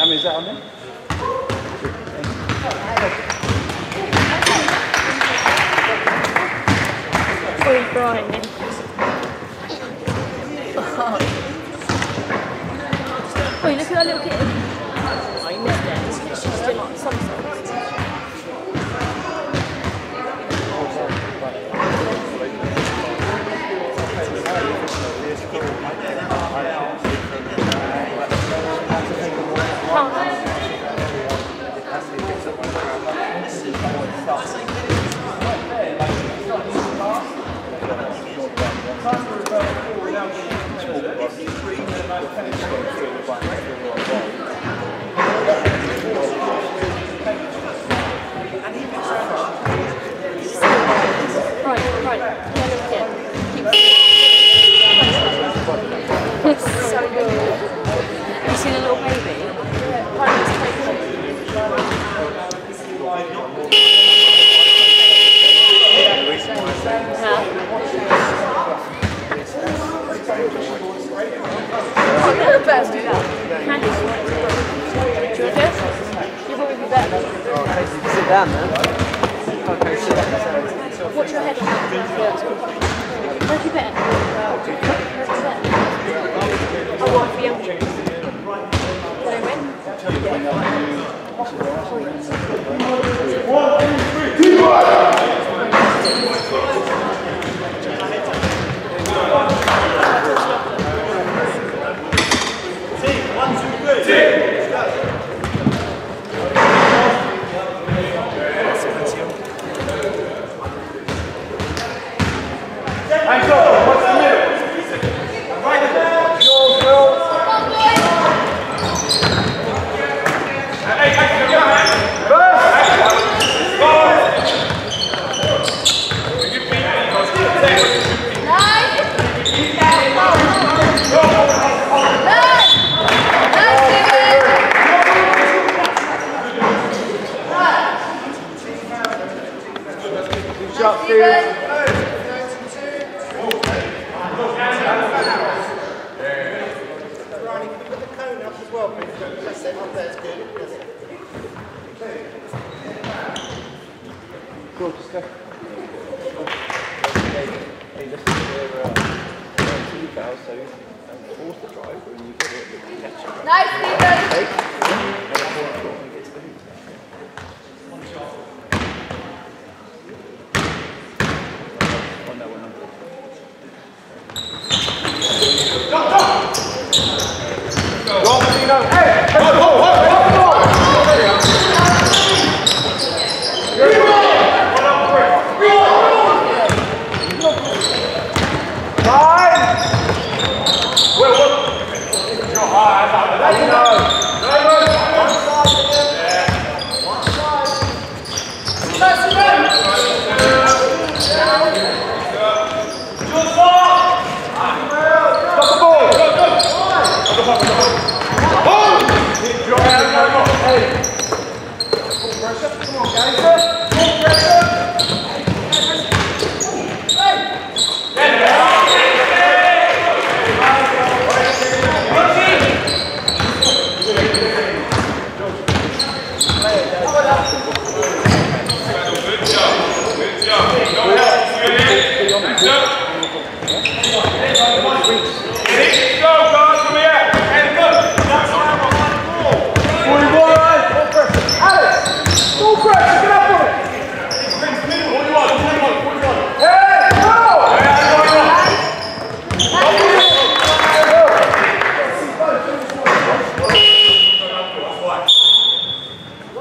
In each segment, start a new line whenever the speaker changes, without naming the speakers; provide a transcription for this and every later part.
How many is that on there?
Sorry, Brian. Wait, look at that little kid. I missed it. She's still on some Right,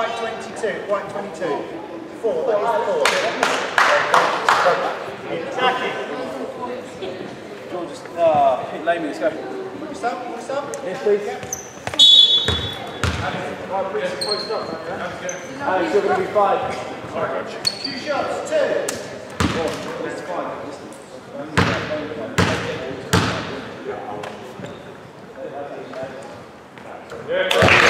white
22? White 22. Four. That is four. Jackie.
George, just, uh, hit Lamy, let's go.
What's up? What's up?
Yes, please. Alex, you're going to be five.
Two shots. Two.
Yes,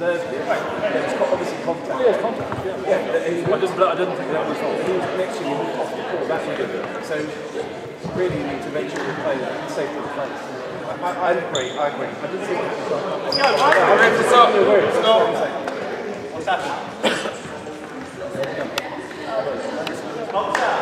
it. Right.
Yeah,
obviously contact. Oh, yeah, contact. Yeah. yeah. yeah.
I, didn't, I didn't think that was off.
He was next to you off the. Oh, that's good. So really you need to make sure you play that safe to the place. I, I agree. I agree. I didn't see what. No, I
agree. I. It's not.
What's
happening? What's happening? Oh,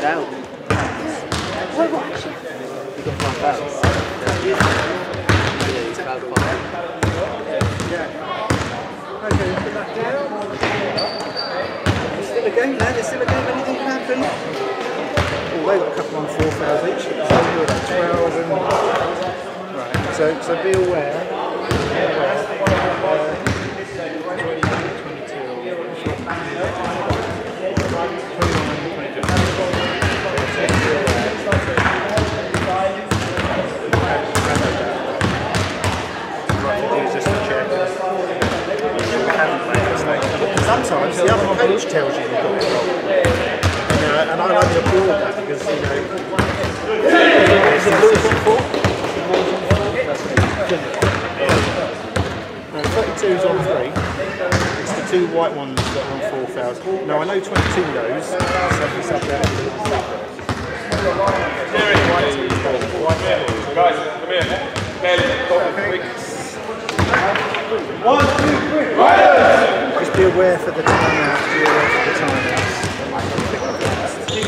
he's out. He got fouls. Yeah, still a game, lad. There's still a game. Anything.
Oh, they got a couple on four each. So you're at 12 and... Right, so, so be aware. Other coach tells you you've got it wrong. You know, and I like to applaud that because, you know, it's a bit for. 32's on three. It's the two white ones that are on four fouls. No, I know 22 knows. So we sub that.
Guys, come here. Kelly, go.
Just be aware for the timeouts. Be aware for the timeouts.
Hey,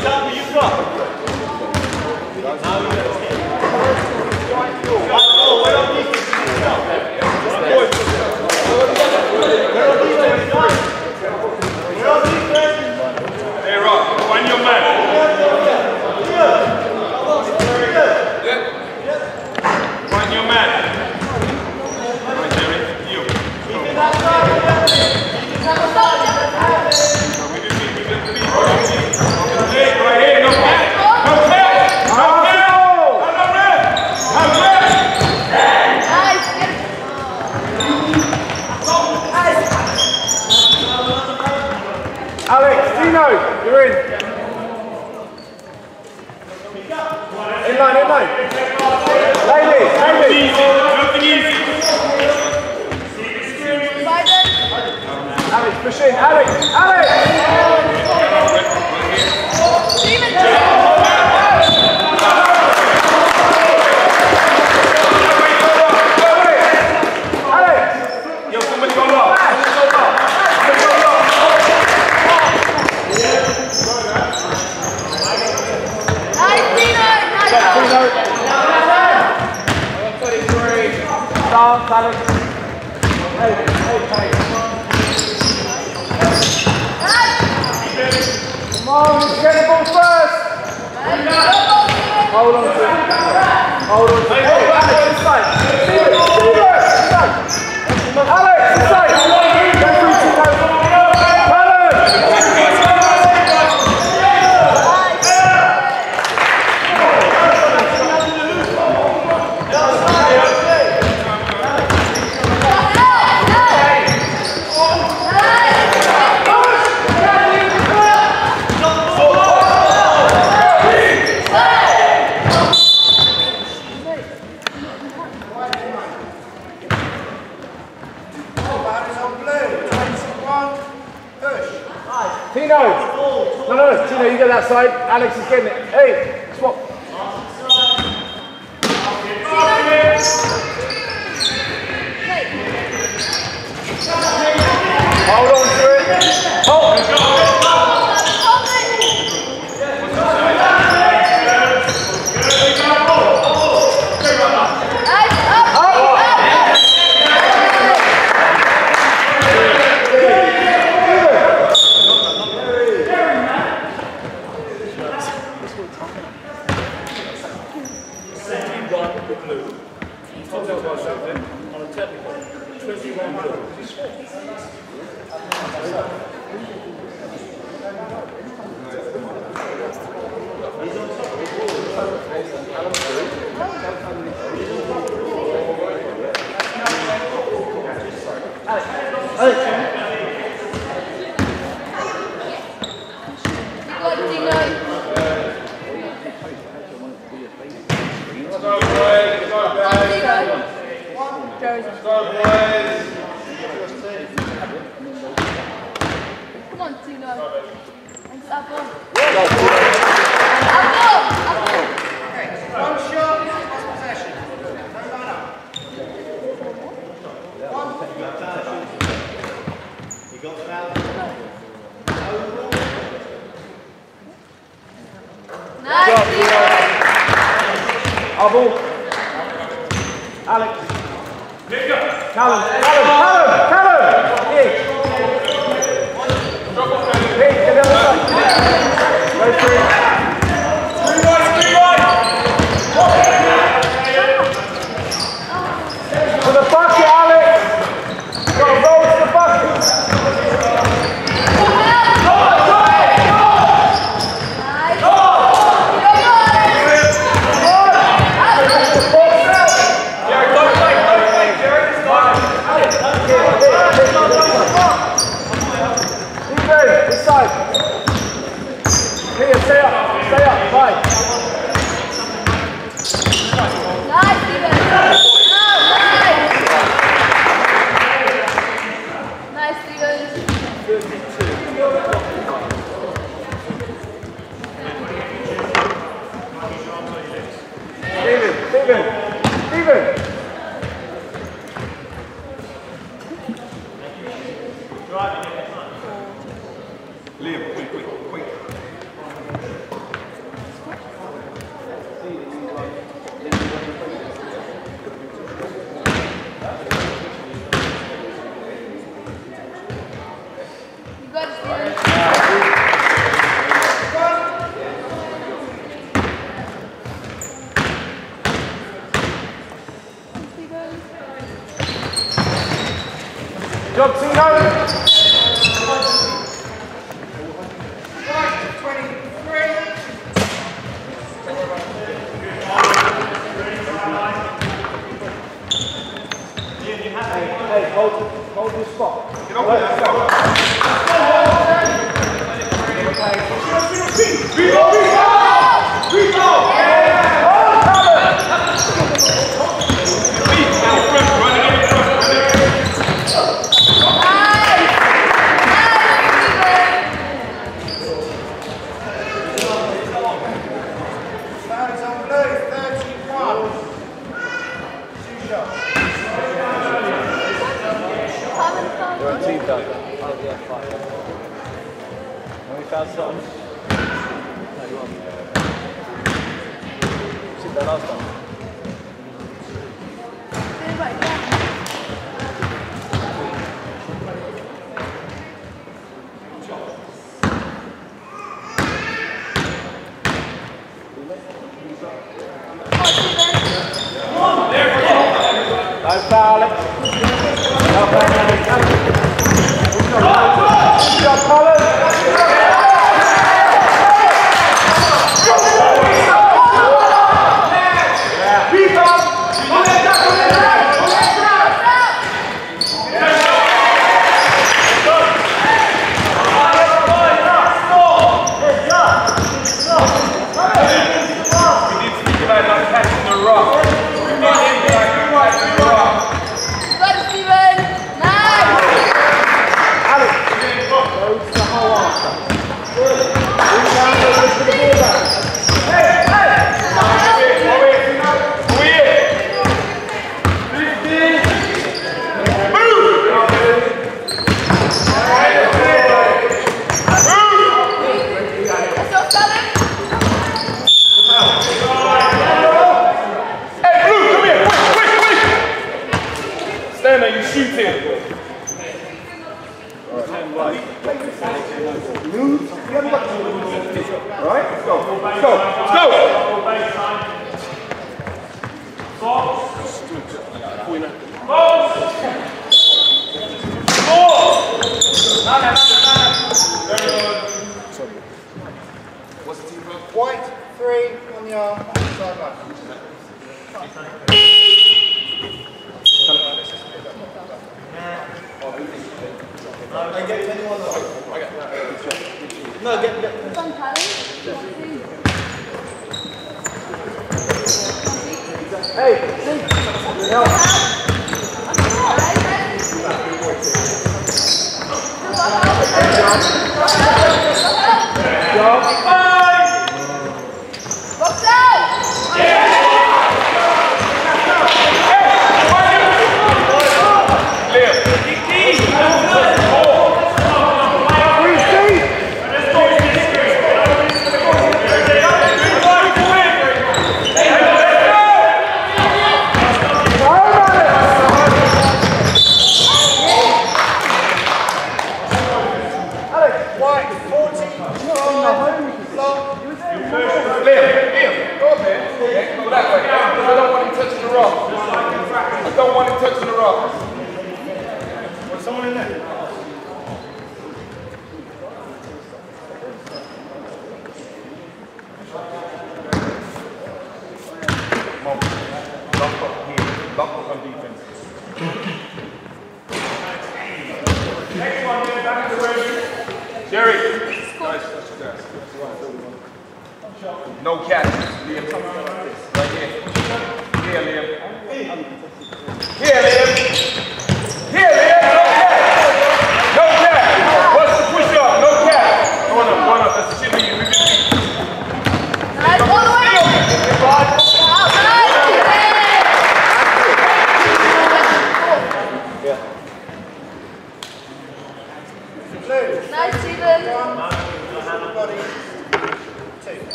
Tino.
Nice. Tino.
Stance, Alex. Hey, hey, hey. On, get the first. Hold on to it. Hold on to it. Hey, Alex, inside. Steven, Steven, inside. Alex, inside. Go through Tino. Callum. Tino! No, no, no, Tino, you get that side. Alex is getting it. Abel. Alex. Callum. Callum. Callum. Callum. Hey. Hey,
to the other side. Right
through.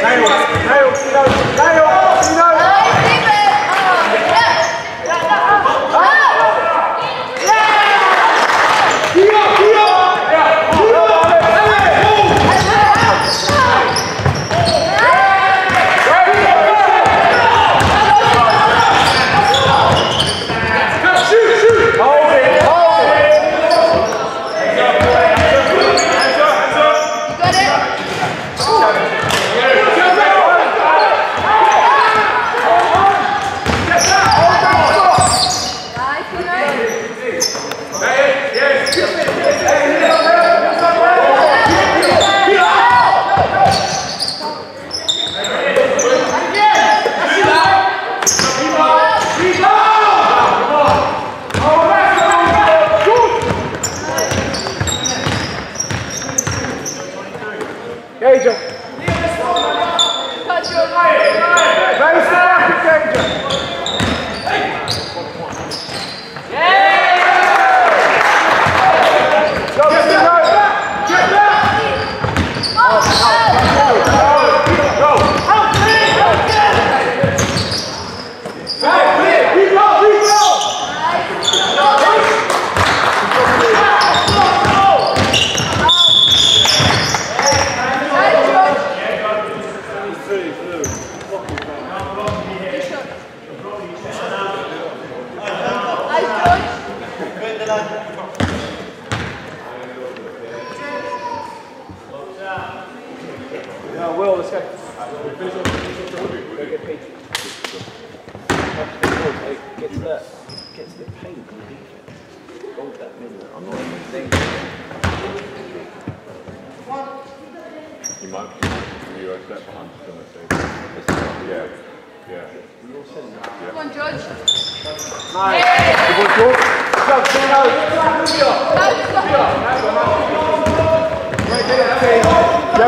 Lions, Lions, Lions, Lions.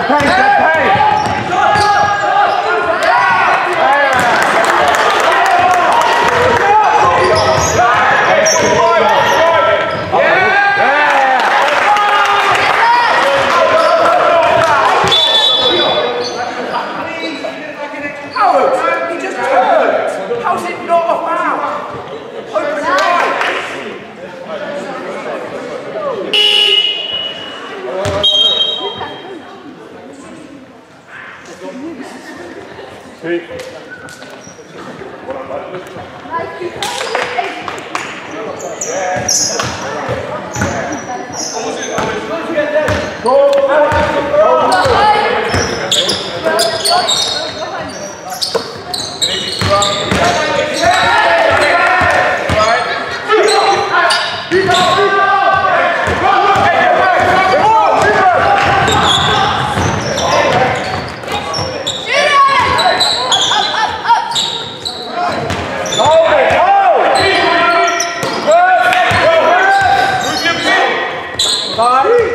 Get
paid, get paid.
Howard, he just turned. How's it not a foul? Open your eyes.
Time